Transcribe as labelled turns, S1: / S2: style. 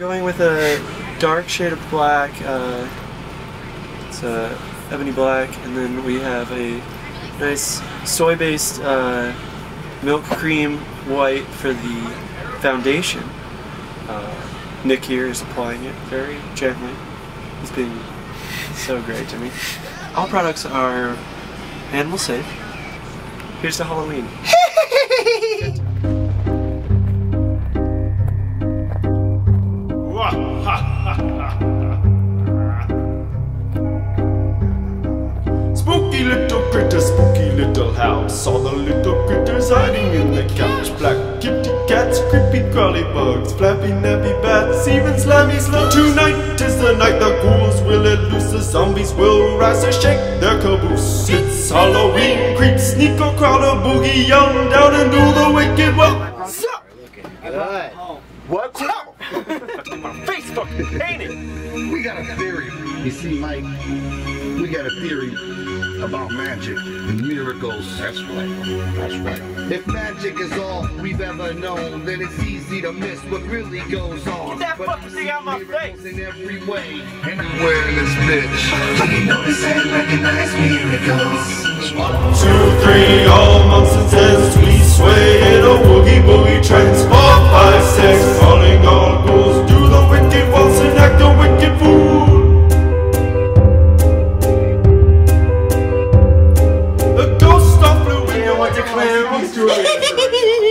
S1: Going with a dark shade of black. Uh, it's a ebony black, and then we have a nice soy-based uh, milk cream white for the foundation. Uh, Nick here is applying it very gently. He's been so great to me. All products are animal safe. Here's to Halloween.
S2: Spooky little critter, spooky little house. All the little critters hiding in the couch. Black kitty cats, creepy crawly bugs, flappy nappy bats, even slimy slugs. Tonight is the night the ghouls will let loose. The zombies will rise to shake their caboose. It's Halloween, creep, sneak, or crawl, or boogie, young down and do the wicked well.
S3: Good.
S4: What's up?
S3: Face fucking painted.
S4: We got a theory. You see, Mike, we got a theory about magic and miracles. That's right. That's right. If magic is all we've ever known, then it's easy to miss what really goes on.
S3: Get that
S4: But
S3: fucking
S4: we
S3: thing
S4: see
S3: out my face.
S4: In every way, anywhere in this bitch.
S5: You notice and recognize miracles.
S2: One, two, three, all monsters and we sway in a woogie boogie trance. Louis, what the